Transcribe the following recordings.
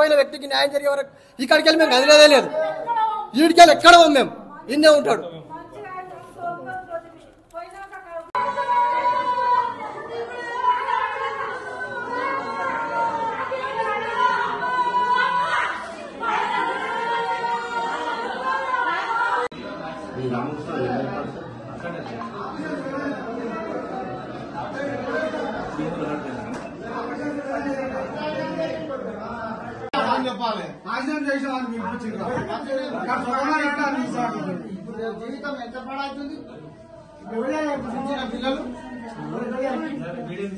చనిపోయిన వ్యక్తికి న్యాయం జరిగే వరకు ఇక్కడికి వెళ్ళి మేము కదిలేదే లేదు. వీడికి వెళ్ళి ఎక్కడ ఉంది మేము ఇన్నే ఉంటాడు. బిల్లులు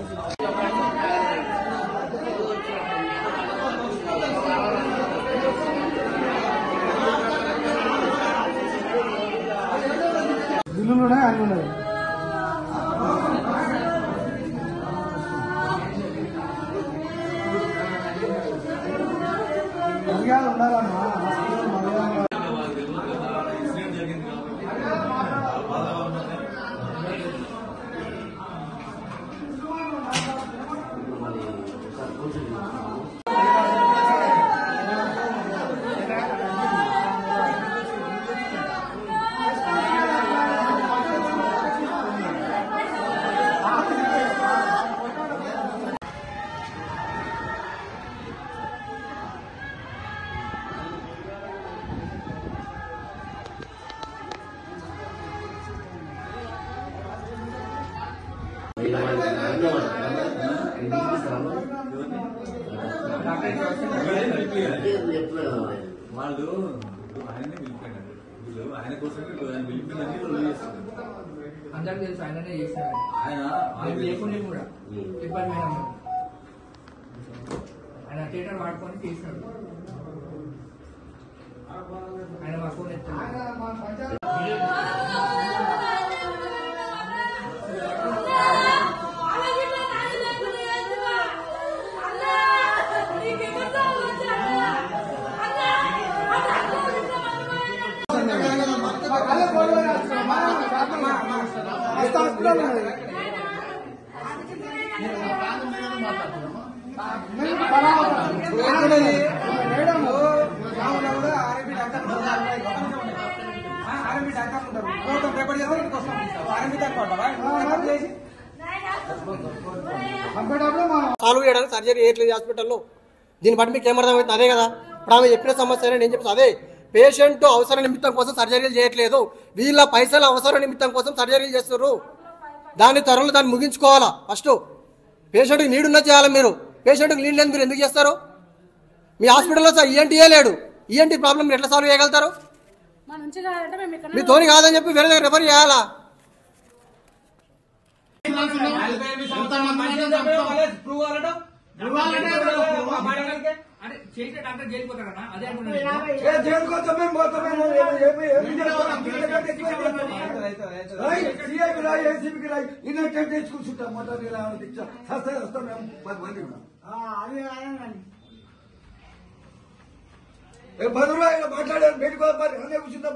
ఆయననే పిలిపాడు వీళ్ళు ఆయన కోసం ఆయన పిలిపిందని చేస్తున్నారు అందరికి తెలుసు ఆయననే చేసినాడు ఆయన ఆయన లేకుండా కూడా ఇబ్బంది ఆయన థియేటర్ వాడుకొని చేసినాడు ఆయన మా ఫోన్ ఎత్తాడు మేడం గ్రామంలో ఆర్ఎంపీ డాక్టర్ ఆర్ఎంపీ డాక్టర్ ఉంటారు వస్తాం ఆర్ఎంపీ డాక్టర్ చేసి సాల్వ్ చేయడానికి సర్జరీ చేయట్లేదు హాస్పిటల్లో. దీన్ని బట్టి మీకు ఏమర్థమవుతుంది అదే కదా. ఇప్పుడు ఆమె చెప్పిన సమస్య అని నేను చెప్తాను అదే. పేషెంట్ అవసర నిమిత్తం కోసం సర్జరీలు చేయట్లేదు. వీళ్ళ పైసల అవసర నిమిత్తం కోసం సర్జరీలు చేస్తున్నారు. దాని త్వరలో దాన్ని ముగించుకోవాలా? ఫస్ట్ పేషెంట్కి నీడున్న చేయాలి మీరు? పేషెంట్కి నీళ్ళు లేదు మీరు ఎందుకు చేస్తారు? మీ హాస్పిటల్లో సార్ ఈఎన్టీఏ లేడు. ఈఎన్టీ ప్రాబ్లం మీరు ఎట్లా సాల్వ్ చేయగలుగుతారు? మా నుంచి కావాలంటే మేము ఇక్కడ మీ తోని కాదని చెప్పి వేరే దగ్గర రెఫర్ చేయాలా? అంటే డాక్టర్ అదే రాయి, రాయి. కూర్చుంటాం. మొత్తం ఇలా దీక్ష. సస్తే వస్తాం మేము పది మంది ఉన్నాం. ఏ పది రూపాయలు మాట్లాడారు బయటకు పరి అన్నీ కూర్చుందాం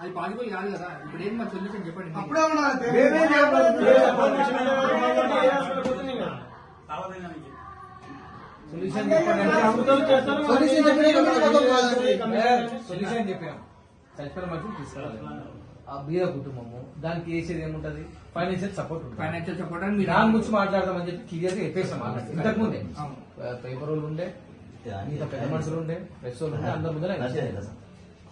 అది పాజిబుల్ కాదు కదా. ఇప్పుడు ఏం మన సొల్యూషన్ చెప్పండి. అప్పుడే సొల్యూషన్ చెప్పాం చచ్చిపోయిన మధ్య తీసుకురావాలి. ఆ బీద కుటుంబము దానికి వేసేది ఏముంటది? ఫైనాన్షియల్ సపోర్ట్ ఫైనాన్షియల్ సపోర్ట్ అని మీరు దాని గురించి మాట్లాడదామని చెప్పి క్లియర్గా చెప్పేసాం. ఇంతకు ముందే. పేపర్ వాళ్ళు ఉండే ఇంకా పెద్ద మనుషులు ఉండే ప్రెస్ వాళ్ళు ఉండే అందరి ముందర.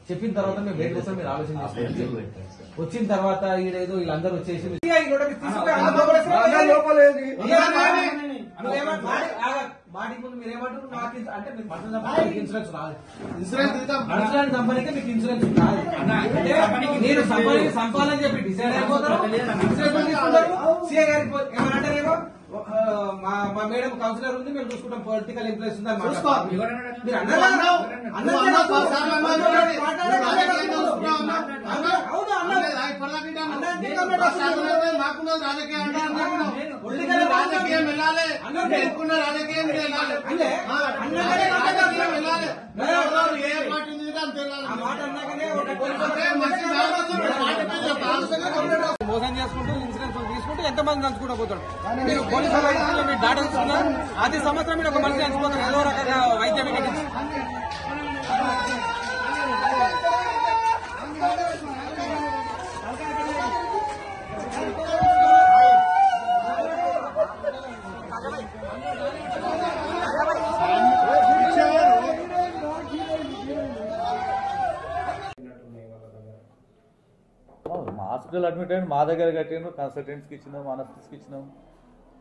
చెప్పిన తర్వాత మేము వేరే కోసం మీరు ఆలోచన చేసుకోండి వచ్చిన తర్వాత ఈడేదో వీళ్ళందరూ వచ్చేసి బాగా లోపలేది మాటి ముందు మీరు ఏమంటారు నాకు ఇంత- అంటే మీకు ఇన్సూరెన్స్ రాదు మనుషులను చంపడానికి మీకు ఇన్సూరెన్స్ రాదు అంటే మీరు సంపాదన సంపాలని చెప్పి డిసైడ్ అయిపోతారు. ఇన్సూరెన్స్ తీసుకుంటారు. సీఏ గారికి మా మా మేడం కౌన్సిలర్ ఉంది మేము చూసుకుంటాం. పొలిటికల్ ఇంప్రెస్ ఉంది మాట అన్నాకనే ఒక మోసం చేసుకుంటూ ఇన్సూరెన్స్ తీసుకుంటూ ఎంతమంది దంచుకుంటూ పోతాడు మీరు పోలీసు మీరు డాటా తీసుకున్నారు అది సంవత్సరం మీరు ఒక మనిషి చచ్చిపోతారు ఏదో రకంగా వైద్యం కట్టించి హాస్పిటల్ అడ్మిట్ అయిన మా దగ్గర కట్టిండ్రు కన్సల్టెంట్స్కి ఇచ్చినాం అనస్థిస్కి ఇచ్చినాం.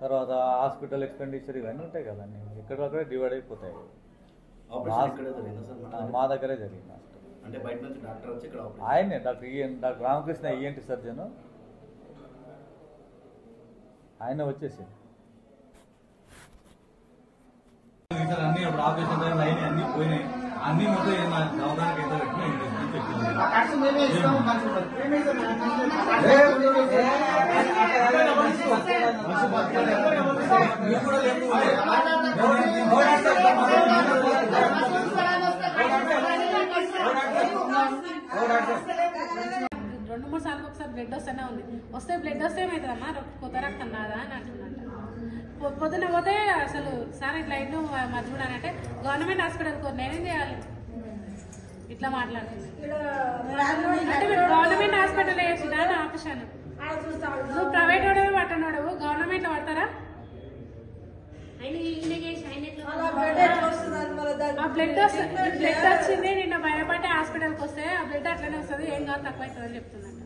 తర్వాత హాస్పిటల్ ఎక్స్పెండిచర్ ఇవన్నీ ఉంటాయి కదండి ఎక్కడొక్కడే డివైడ్ అయిపోతాయి. మా దగ్గరే జరిగింది హాస్పిటల్. అంటే బయట నుంచి డాక్టర్ వచ్చి ఇక్కడ ఆపరేషన్ ఆయనే doctor EN doctor Ramakrishna ENT surgeon. ఆయన వచ్చేసి అన్ని అప్పుడు ఆపరేషన్ అన్ని పోయినాయి. అన్ని మొత్తం చెప్పింది రెండు మూడు సార్లు ఒకసారి బ్లడ్ వస్తూనే ఉంది. వస్తే బ్లడ్ వస్తే ఏమవుతుందమ్మా కొత్త రక్తం రాదా అని అంటున్నట్ట పొ- పొద్దున పోతే అసలు సార్ ఇట్లా ఇల్లు మర్చిపోయాను అంటే గవర్నమెంట్ హాస్పిటల్కి నేనేం చేయాలి? ఇట్లా మాట్లాడుతుంది. గవర్నమెంట్ హాస్పిటల్ వేసినా అని ఆపేశాను నువ్వు ప్రైవేట్ వాడవే పట్టనోడు గవర్నమెంట్ పడతారా? ఆ బ్లడ్ బ్లడ్ వచ్చింది నిన్న భయపడి హాస్పిటల్కి వస్తే ఆ బ్లడ్ అట్లనే వస్తుంది ఏం కాదు తక్కువ అవుతుంది అని చెప్తున్నాడు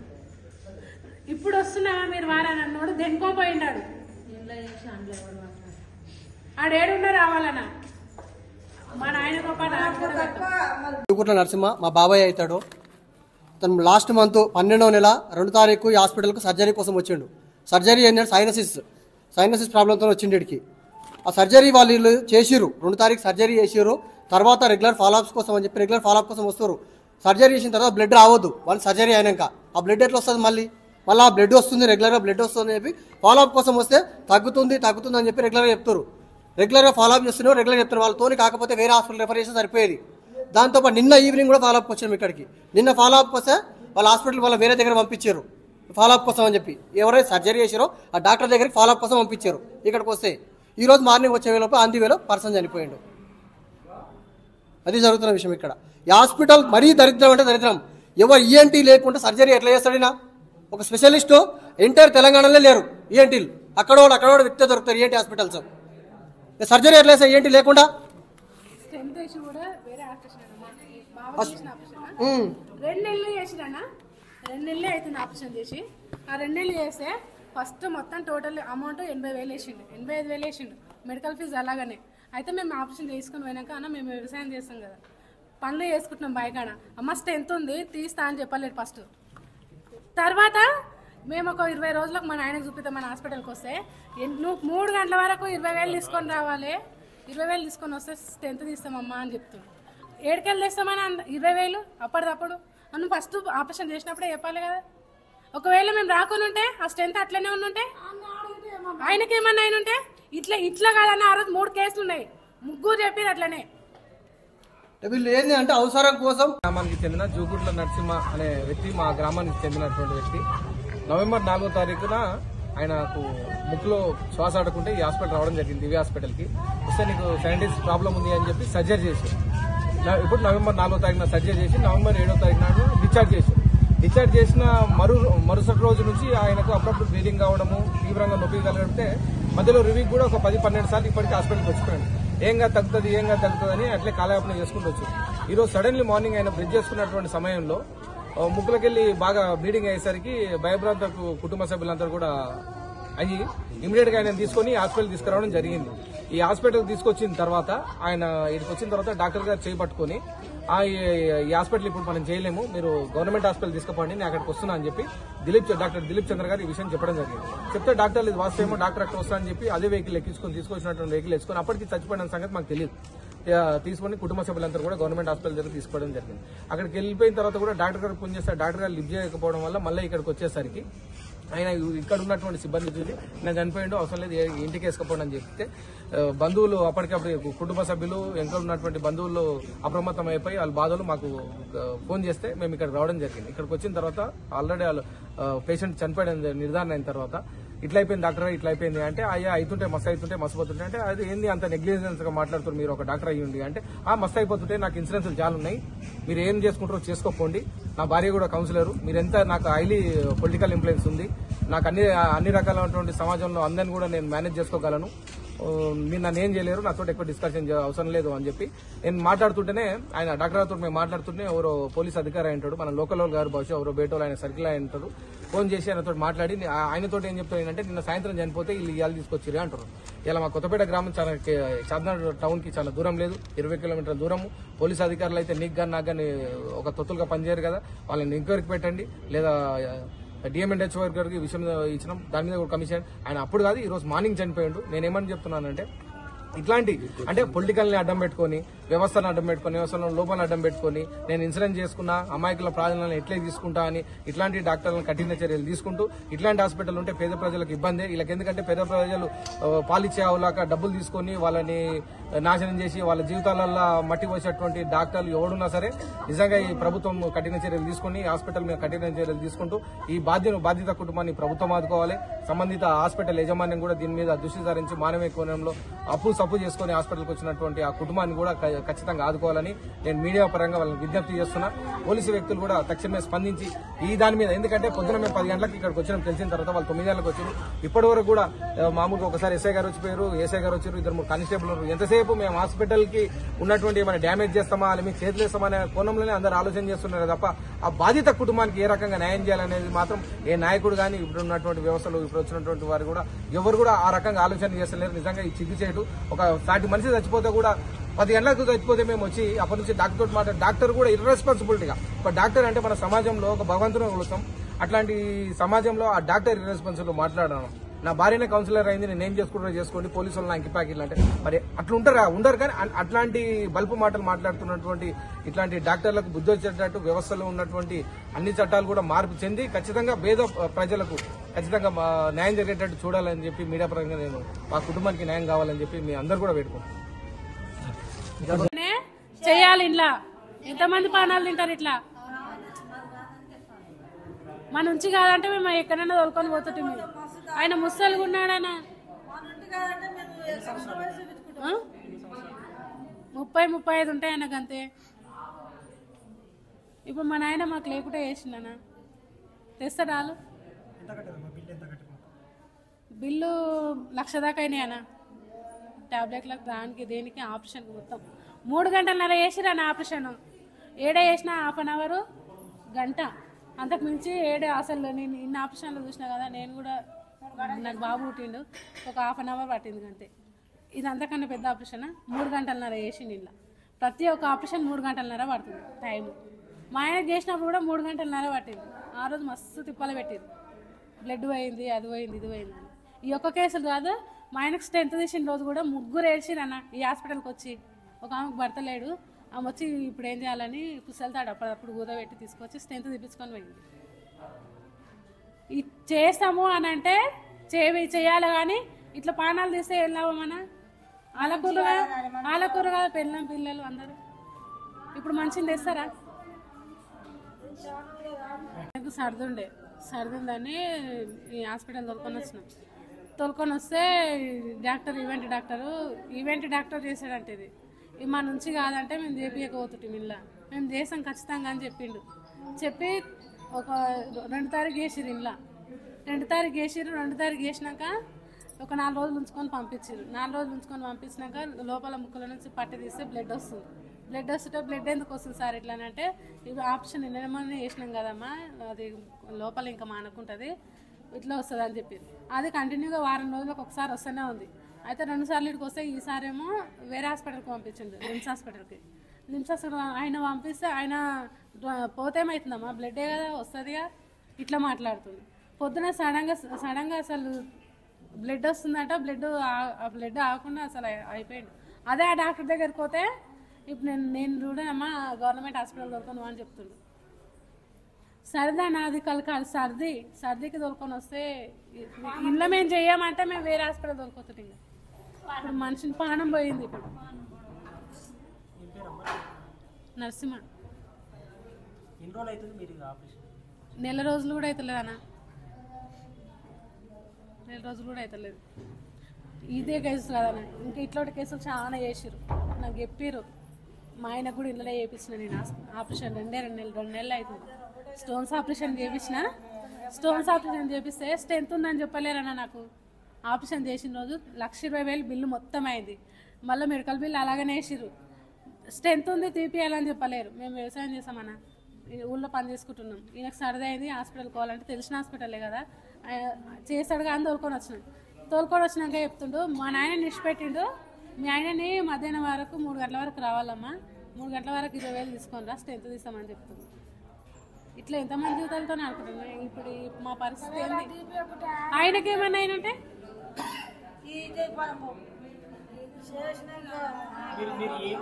ఇప్పుడు వస్తున్నావా మీరు వారాని అన్నోడు దెనుకో పోయిండాడు. ఆడేడున్నా రావాలన్నా దుగుట్ల నరసింహ మా బాబాయ్ అవుతాడు. తను లాస్ట్ మంత్ పన్నెండవ నెల రెండు తారీఖు ఈ హాస్పిటల్కు సర్జరీ కోసం వచ్చిండు. సర్జరీ ఏంటంటే సైనసిస్ సైనసిస్ ప్రాబ్లంతో వచ్చిండు ఇక్కడికి ఆ సర్జరీ వాళ్ళు వీళ్ళు చేసిర్రు. రెండు తారీఖు సర్జరీ చేసిర్రు. తర్వాత రెగ్యులర్ ఫాలోఅప్స్ కోసం అని చెప్పి రెగ్యులర్ ఫాలోఅప్ కోసం వస్తారు సర్జరీ చేసిన తర్వాత బ్లడ్ రావద్దు. వాళ్ళు సర్జరీ అయినాక. ఆ బ్లడ్ ఎట్లా వస్తుంది మళ్ళీ? మళ్ళీ ఆ బ్లడ్ వస్తుంది రెగ్యులర్గా బ్లడ్ వస్తుంది అని చెప్పి ఫాలోఅప్ కోసం వస్తే తగ్గుతుంది తగ్గుతుంది అని చెప్పి రెగ్యులర్గా చెప్తారు రెగ్యులర్గా ఫాలోఅప్ చేస్తున్నాం రెగ్యులర్ చెప్తున్న వాళ్ళతో కాకపోతే వేరే హాస్పిటల్ రెఫర్ చేస్తే సరిపోయేది. దాంతోపాటు నిన్న ఈవినింగ్ కూడా ఫాలోఅప్ వచ్చాము ఇక్కడికి. నిన్న ఫాలోఅప్ వస్తే వాళ్ళ హాస్పిటల్ వాళ్ళ వేరే దగ్గర పంపించారు. ఫాలోఅప్ కోసం అని చెప్పి. ఎవరైతే సర్జరీ చేసారో ఆ డాక్టర్ దగ్గరికి ఫాలోఅప్ కోసం పంపించారు. ఇక్కడికి వస్తే ఈరోజు మార్నింగ్ వచ్చే వేలోపు అంది వేలో పర్సన్ చనిపోయాడు. అది జరుగుతున్న విషయం ఇక్కడ. ఈ హాస్పిటల్ మరీ దరిద్రం అంటే దరిద్రం. ఎవరు ఈఎన్టీ లేకుండా సర్జరీ ఎట్లా చేస్తాడినా ఒక స్పెషలిస్టు ఎంటైర్ తెలంగాణలో లేరు ఈఎన్టీలు అక్కడ వాళ్ళు అక్కడ వ్యక్తి దొరుకుతారు ఈఎన్టీ హాస్పిటల్స్ సర్జరీ ఎట్లా ఈఎన్టీ లేకుండా. రెండు నెలలు చేసినా రెండు నెలలే అవుతుంది ఆపరేషన్ చేసి. ఆ రెండు నెలలు చేస్తే ఫస్ట్ మొత్తం టోటల్ అమౌంట్ ఎనభై వేలు వేసిండు. ఎనభై ఐదు వేలు వేసిండు. మెడికల్ ఫీజు అలాగనే. అయితే మేము ఆపరేషన్ చేసుకుని పోయినాక అన్న మేము వ్యవసాయం చేస్తాం కదా. పనులు చేసుకుంటున్నాం బయకాడ అమ్మ స్ట్రెంత్ ఉంది. తీస్తా అని చెప్పలేదు ఫస్ట్. తర్వాత మేము ఒక ఇరవై రోజులకు మన ఆయనకు చూపిద్దాం మన హాస్పిటల్కి వస్తే నువ్వు మూడు గంటల వరకు ఇరవై వేలు తీసుకొని రావాలి. ఇరవై వేలు తీసుకొని వస్తే స్ట్రెంత్ తీస్తామమ్మా అని చెప్తాడు ఏడుకెళ్ళి తెస్తామని అంద ఇరవై వేలు? అప్పటిదప్పుడు. నువ్వు ఫస్ట్ ఆపరేషన్ చేసినప్పుడే చెప్పాలి కదా. ఒకవేళ మేము రాకుండా ఉంటే ఆ స్ట్రెంత్ అట్లనే ఉండుంటే ఆయనకి ఏమన్నా అయిన ఉంటే ఇట్లా ఇట్లా కాదన్న ఆ రోజు మూడు కేసులు ఉన్నాయి. ముగ్గురు చెప్పారు అట్లనే. వీళ్ళు ఏంది అంటే అవసరం కోసం గ్రామానికి చెందిన జూగుట్ల నరసింహ అనే వ్యక్తి మా గ్రామానికి చెందినటువంటి వ్యక్తి. నవంబర్ నాలుగో తారీఖున ఆయనకు ముక్కులో శ్వాస ఆడకుంటే ఈ హాస్పిటల్ రావడం జరిగింది దివ్య హాస్పిటల్కి. వస్తే నీకు సైంటిస్ట్ ప్రాబ్లం ఉంది అని చెప్పి సర్జరీ చేసి ఇప్పుడు నవంబర్ నాలుగో తారీఖున సర్జరీ చేసి నవంబర్ ఏడో తారీఖు నాడు డిశ్చార్జ్ చేసి డిశ్చార్జ్ చేసిన మరు మరుసటి రోజు నుంచి ఆయనకు అప్పుడప్పుడు బ్లీడింగ్ కావడము తీవ్రంగా నొప్పి కలగడితే మధ్యలో రివ్యూ కూడా ఒక పది పన్నెండు సార్లు ఇప్పటికీ హాస్పిటల్కి వచ్చిపోయాడు. ఏంగా తగ్గుతుంది ఏంగా తగ్గుతుంది అని అట్లే కాలయాపన చేసుకుంటూ వచ్చు ఈరోజు సడన్లీ మార్నింగ్ ఆయన బ్రిడ్జ్ చేసుకున్నటువంటి సమయంలో ముక్కులకెళ్ళి బాగా బ్లీడింగ్ అయ్యేసరికి భయభ్రాంతకు కుటుంబ సభ్యులందరూ కూడా అయ్యి ఇమీడియట్గా ఆయన తీసుకొని హాస్పిటల్ తీసుకురావడం జరిగింది. ఈ హాస్పిటల్ తీసుకొచ్చిన తర్వాత ఆయన ఇక్కడికి వచ్చిన తర్వాత డాక్టర్ గారు చేపట్టుకొని ఆ ఈ- హాస్పిటల్ ఇప్పుడు మనం చేయలేము మీరు గవర్నమెంట్ హాస్పిటల్ తీసుకుపోండి నేను అక్కడికి వస్తున్నా అని చెప్పి దిలీప్ డాక్టర్ దిలీప్ చంద్ర గారు ఈ విషయం చెప్పడం జరిగింది. చెప్తే డాక్టర్లు ఇది వాస్తవేమో డాక్టర్ అక్కడ వస్తా అని చెప్పి అదే వెహికల్ ఎక్కించుకొని తీసుకొచ్చినటువంటి వెహికల్ వేసుకొని అప్పటికి చచ్చిపోయిన సంగతి మాకు తెలియదు. తీసుకొని కుటుంబ సభ్యులందరూ కూడా గవర్నమెంట్ హాస్పిటల్ దగ్గర తీసుకోవడం జరిగింది. అక్కడికి వెళ్ళిపోయిన తర్వాత కూడా డాక్టర్ గారు ఫోన్ చేస్తే డాక్టర్ గారు లిఫ్ట్ చేయకపోవడం వల్ల మళ్ళీ ఇక్కడికి వచ్చేసరికి ఆయన ఇక్కడ ఉన్నటువంటి సిబ్బంది చూసి నేను చనిపోయిండు అవసరం లేదు ఇంటికి వేసుకపోండి అని చెప్తే బంధువులు అప్పటికప్పుడు కుటుంబ సభ్యులు వెనక ఉన్నటువంటి బంధువులు అప్రమత్తం అయిపోయి వాళ్ళ బాధలు మాకు ఫోన్ చేస్తే మేము ఇక్కడ రావడం జరిగింది. ఇక్కడికి వచ్చిన తర్వాత ఆల్రెడీ వాళ్ళు పేషెంట్ చనిపోయడం నిర్ధారణ అయిన తర్వాత ఇట్లా అయిపోయింది డాక్టర్ ఇట్లా అయిపోయింది. అంటే అయ్యా అవుతుంటే మస్తు అవుతుంటే మస్తు పోతుంటే అంటే అది ఏంది అంత నెగ్లిజెన్స్గా మాట్లాడుతున్నారు మీరు ఒక డాక్టర్ అయ్యండి అంటే ఆ మస్తు అయిపోతుంటే నాకు ఇన్సూరెన్స్ చాలా ఉన్నాయి. మీరు ఏం చేసుకుంటారో చేసుకోపోండి నా భార్య కూడా కౌన్సిలర్ మీరు ఎంత నాకు హైలీ పొలిటికల్ ఇన్ఫ్లుయెన్స్ ఉంది. నాకు అన్ని అన్ని రకాలైనటువంటి సమాజంలో అందరిని కూడా నేను మేనేజ్ చేసుకోగలను. మీరు నన్ను ఏం చేయలేరు నాతో ఎక్కువ డిస్కషన్ అవసరం లేదు అని చెప్పి. నేను మాట్లాడుతుంటేనే ఆయన డాక్టర్ గారితో మేము మాట్లాడుతుంటే ఎవరో పోలీస్ అధికారి ఉంటాడు. మన లోకల్ వాళ్ళు గారు బహుశా ఎవరో బయట వాళ్ళు ఆయన సర్కిల్ అయి ఉంటారు. ఫోన్ చేసి ఆయనతో మాట్లాడి ఆయనతో ఏం చెప్తానంటే నిన్న సాయంత్రం చనిపోతే వీళ్ళు ఇవాళ తీసుకొచ్చిరే అంటారు. ఇలా మా కొత్తపేట గ్రామం చాలా చార్నాడ్ టౌన్కి చాలా దూరం లేదు ఇరవై కిలోమీటర్ల దూరము. పోలీస్ అధికారులు అయితే నీకు కానీ నాకు కానీ ఒక తొత్తులుగా పనిచేయరు కదా వాళ్ళని ఎంక్వైరీకి పెట్టండి. లేదా డిఎంఎండ్హెచ్ గారికి విషయం ఇచ్చినాం దాని మీద కూడా కమిషన్. ఆయన అప్పుడు కాదు ఈ రోజు మార్నింగ్ చనిపోయాడు. నేనేమని చెప్తున్నానంటే ఇట్లాంటి అంటే పొలిటికల్ని అడ్డం పెట్టుకొని వ్యవస్థను అడ్డం పెట్టుకొని వ్యవస్థలో లోపాలను అడ్డం పెట్టుకొని నేను ఇన్సూరెన్స్ చేసుకున్నా అమాయకుల ప్రాధాన్యాలను ఎట్లే తీసుకుంటా అని ఇట్లాంటి డాక్టర్లను కఠిన చర్యలు తీసుకుంటూ ఇట్లాంటి హాస్పిటల్ ఉంటే పేద ప్రజలకు ఇబ్బంది. వీళ్ళకి ఎందుకంటే పేద ప్రజలు పాలిచ్చే ఆవులాక డబ్బులు తీసుకొని వాళ్ళని నాశనం చేసి వాళ్ళ జీవితాలలో మట్టి పోసేటువంటి డాక్టర్లు ఎవడున్నా సరే నిజంగా ఈ ప్రభుత్వం కఠిన చర్యలు తీసుకొని హాస్పిటల్ మీద కఠిన చర్యలు తీసుకుంటూ ఈ బాధ్యత బాధిత కుటుంబాన్ని ప్రభుత్వం ఆదుకోవాలి. సంబంధిత హాస్పిటల్ యాజమాన్యం కూడా దీని మీద దృష్టి సారించి మానవీయ కోణంలో అప్పు సప్పు చేసుకుని హాస్పిటల్కి వచ్చినటువంటి ఆ కుటుంబాన్ని కూడా ఖచ్చితంగా ఆదుకోవాలని నేను మీడియా పరంగా వాళ్ళని విజ్ఞప్తి చేస్తున్నా. పోలీసు వ్యక్తులు కూడా తక్షణమే స్పందించి ఈ దాని మీద ఎందుకంటే పొద్దున మేము పది గంటలకు ఇక్కడికి వచ్చినాం తెలిసిన తర్వాత వాళ్ళు తొమ్మిది గంటలకు వచ్చారు ఇప్పటి వరకు కూడా మామూలుగా ఒకసారి ఎస్ఐ గారు వచ్చిపోయారు ఎస్ఐ గారు వచ్చారు ఇద్దరు మూడు కానిస్టేబుల్ ఎంతసేపు మేము హాస్పిటల్కి ఉన్నటువంటి ఏమైనా డ్యామేజ్ చేస్తామా అని మీకు చేతులేస్తామా అనే కోణంలోనే అందరు ఆలోచన చేస్తున్నారు తప్ప ఆ బాధిత కుటుంబానికి ఏ రకంగా న్యాయం చేయాలనేది మాత్రం ఏ నాయకుడు కానీ ఇప్పుడు ఉన్నటువంటి వ్యవస్థలు ఇప్పుడు వచ్చినటువంటి వారు కూడా ఎవరు కూడా ఆ రకంగా ఆలోచన చేస్తలేరు. నిజంగా ఈ చిగ్గు చేయడు ఒక సాటి మనిషి చచ్చిపోతే కూడా పది గంటలకు చచ్చిపోతే మేము వచ్చి అప్పటి నుంచి డాక్టర్ తోటి మాట డాక్టర్ కూడా ఇర్రెస్పాన్సిబిలిటీగా ఒక డాక్టర్ అంటే మన సమాజంలో ఒక భగవంతుని కొలుస్తాం అట్లాంటి సమాజంలో ఆ డాక్టర్ ఇర్రెస్పాన్సిబుల్ మాట్లాడడం. నా భార్యనే కౌన్సిలర్ అయింది నేను ఏం చేసుకుంటారో చేసుకోండి పోలీసు వాళ్ళు నాకు ప్యాకెట్లు అంటే. మరి అట్లా ఉంటారా? ఉండరు కానీ అట్లాంటి బల్పు మాటలు మాట్లాడుతున్నటువంటి ఇట్లాంటి డాక్టర్లకు బుద్ధి వచ్చేటట్టు వ్యవస్థలో ఉన్నటువంటి అన్ని చట్టాలు కూడా మార్పు చెంది ఖచ్చితంగా పేద ప్రజలకు ఖచ్చితంగా మా న్యాయం జరిగేటట్టు చూడాలని చెప్పి మీడియా పరంగా నేను మా కుటుంబానికి న్యాయం కావాలని చెప్పి మీ అందరు కూడా పెట్టుకుంటాను నే చెయ్యాలి ఇంట్లో. ఎంతమంది పానాలు తింటారు ఇట్లా? మన నుంచి కాదంటే మేము ఎక్కడైనా తోలుకొని పోతుంటే ఆయన ముసలిగా ఉన్నాడు ఆయన ఆ? ముప్పై ముప్పై ఐదు ఉంటాయి ఆయనకు అంతే. ఇప్పుడు మా నాయన మాకు లేకుండా వేసిండనా తెస్తాడు వాళ్ళు బిల్లు లక్ష దాకా అయినాయనా టాబ్లెట్లకు దానికి దేనికి ఆపరేషన్ మొత్తం. మూడు గంటలన్నర వేసిరా నా ఆపరేషన్. ఏడ వేసిన హాఫ్ అన్ అవరు గంట. అంతకు మించి ఏడే అసలు నేను ఇన్ని ఆపరేషన్లు చూసినా కదా నేను కూడా నాకు బాబు పుట్టిండు ఒక హాఫ్ అన్ అవర్ పట్టింది అంతే ఇది అంతకన్నా పెద్ద ఆపరేషన్ మూడు గంటలన్నర చేసిండు ఇలా. ప్రతి ఒక్క ఆపరేషన్ మూడు గంటలన్నర పడుతుంది టైం మా ఆయన చేసినప్పుడు కూడా మూడు గంటలన్నర పట్టింది. ఆ రోజు మస్తు తిప్పలు పెట్టింది బ్లడ్ పోయింది అది పోయింది ఇది పోయింది. ఈ ఒక్క కేసులు కాదు మా ఆయనకు స్ట్రెంత్ తీసిన రోజు కూడా ముగ్గురు ఏడ్చిరన్న ఈ హాస్పిటల్కి వచ్చి ఒక ఆమెకు భర్త లేడు. ఆమె వచ్చి ఇప్పుడు ఏం చేయాలని పుస్తెళ్తాడు అప్పుడప్పుడు కూదబెట్టి తీసుకొచ్చి స్ట్రెంత్ తీపించుకొని పోయింది. ఇది చేస్తాము అని అంటే చేవి చేయాలి కానీ ఇట్లా పానాలు తీస్తే ఏం లాభం అన్న? ఆలకూర ఆలకూర కాదు పెళ్ళం పిల్లలు అందరూ. ఇప్పుడు మంచిని తెస్తారా? నాకు సర్దుండే. సర్దుందని ఈ హాస్పిటల్ దొరకొని వచ్చినాం తోలుకొని వస్తే doctor event doctor event doctor చేశాడంటే ఇది. ఇది మా నుంచి కాదంటే మేము చేపియకపోతుంటాం ఇలా మేము చేసాం ఖచ్చితంగా అని చెప్పిండు. చెప్పి ఒక రెండు తారీఖు వేసిరు ఇంట్లో రెండు తారీఖు వేసిరు రెండు తారీఖు వేసినాక ఒక నాలుగు రోజులు ఉంచుకొని పంపించారు నాలుగు రోజులు ఉంచుకొని పంపించినాక లోపల ముక్కల నుంచి పట్టి తీస్తే బ్లడ్ వస్తుంది. బ్లడ్ వస్తుంటే బ్లడ్ ఎందుకు వస్తుంది సార్ ఇట్లా అంటే ఇవి ఆప్షన్ నిన్నమని వేసినాం కదమ్మా అది లోపల ఇంకా మానకుంటుంది. ఇట్లా వస్తుంది అని చెప్పి. అది కంటిన్యూగా వారం రోజులకు ఒకసారి వస్తూనే ఉంది. అయితే రెండు సార్లు ఇక్కడికి వస్తే ఈసారేమో వేరే హాస్పిటల్కి పంపించిండు లిమ్స్ హాస్పిటల్కి. లిమ్స్ హాస్పిటల్ ఆయన పంపిస్తే ఆయన పోతే ఏమవుతుందమ్మా బ్లడ్డే కదా వస్తుందిగా? ఇట్లా మాట్లాడుతుంది. పొద్దున సడన్గా సడన్గా అసలు బ్లడ్ వస్తుందట బ్లడ్ ఆ బ్లడ్ ఆగకుండా అసలు అయిపోయింది అదే ఆ డాక్టర్ దగ్గరికి పోతే ఇప్పుడు నేను నేను చూడనమ్మా గవర్నమెంట్ హాస్పిటల్ దొరకను అని చెప్తుండు. సరదా నాది కలకాలి సర్ది సర్దికి దొరకొని వస్తే ఇంట్లో మేము చెయ్యమంటే మేము వేరే హాస్పిటల్ దొరుకుతుంది ఇంకా. ఇప్పుడు మనిషిని ప్రాణం పోయింది ఇప్పుడు. నరసింహ. నెల రోజులు కూడా అవుతలేదు అన్న. నెల రోజులు కూడా అవుతలేదు. ఇదే కేసులు కదన్న ఇంకా ఇట్లాంటి కేసులు చాలా చేసిర్రు. నాకు చెప్పారు మా ఆయన కూడా ఇంట్లో చేయించిన నేను. ఆపరేషన్ రెండే రెండు నెలలు రెండు నెలలు అవుతుంది. స్టోన్స్ ఆపరేషన్ చేయించిన స్టోన్స్ ఆపరేషన్ చేపిస్తే స్ట్రెంత్ ఉందని చెప్పలేరన్న నాకు. ఆపరేషన్ చేసిన రోజు లక్ష ఇరవై వేలు బిల్లు మొత్తం అయింది. మళ్ళీ మెడికల్ బిల్లు అలాగనే వేసిర్రు. స్ట్రెంత్ ఉంది తీపియాలని చెప్పలేరు. మేము వ్యవసాయం చేసామన్న. ఊళ్ళో పని చేసుకుంటున్నాం. ఈయనకు సరదా అయింది హాస్పిటల్ పోవాలంటే తెలిసిన హాస్పిటలే కదా. చేశాడు చేస్తాడు కానీ తోలుకొని వచ్చినాం. తోలుకొని వచ్చినాక చెప్తుండు మా నాయన నిష్పెట్టిండు మీ ఆయనని మధ్యాహ్నం వరకు మూడు గంటల వరకు రావాలమ్మా. మూడు గంటల వరకు ఇరవై వేలు తీసుకొని రా స్ట్రెంత్ తీస్తామని చెప్తుంది ఇట్లా ఎంతమంది జీవితాలతో అనుకుంటున్నాం ఇప్పుడు మా పరిస్థితి ఏంది? ఆయనకి ఏమన్నా అయినంటే మీరు మీరు ఏం